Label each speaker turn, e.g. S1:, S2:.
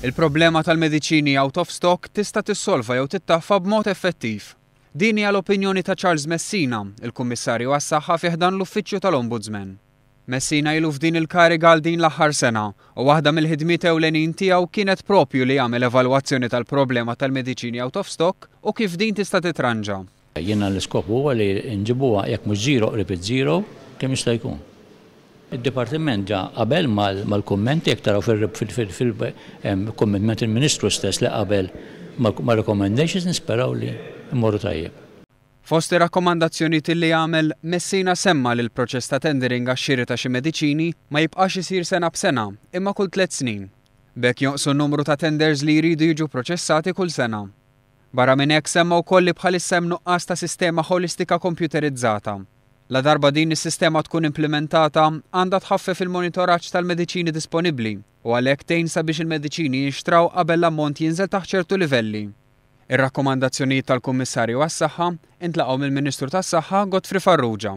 S1: Il-problema tal-mediċini out of stock tista' tissolva jew tittaffa b'mod effettiv. Din hija l-opinjoni ta' Charles Messina, il-Kummissarju għas-Saħħa fi ħdan l-Uffiċċju tal-Ombudsman. Messina ilu f'din il-kariga għal din l-aħħar sena, u waħda mill-ħidmiet ewlenin tiegħu kienet proprju li jagħmel evalwazzjoni tal-problema tal-mediċini out of stock u kif din tista' titranġa.
S2: Jiena l-iskop huwa li nġibuha jekk mhux żero qrib iż-żero kemm jista' jkun. Id-Dipartiment ġa qabel mal-kummenti jekk taraw fil-kummenti l-Ministru stess li qabel mar-recommendations nisperaw li mmorru tajjeb.
S1: Fost ir-rakkomandazzjonijiet illi għamel, Messina semma li l-proċess ta' tendering għax-xiri ta' xi mediċini ma jibqax isir sena b'sena imma kull tliet snin. B'hekk jonqsu n-numru ta' tenders li jridu jiġu proċessati kull sena. Barra minn hekk semma wkoll li bħalissa hemm nuqqas ta' sistema ħolistika kompjuterizzata. Ladarba din is-sistema tkun implimentata, għandha tħaffef il-monitoraġġ tal-mediċini disponibbli u għalhekk tgħin sabiex il-mediċini jinxtraw qabel l-ammont jinżel taħt ċertu livelli. Ir-rakkomandazzjonijiet tal-Kummissarju għas-Saħħa ntlaqgħu mill-Ministru tas-Saħħa Godfrey Farrugia.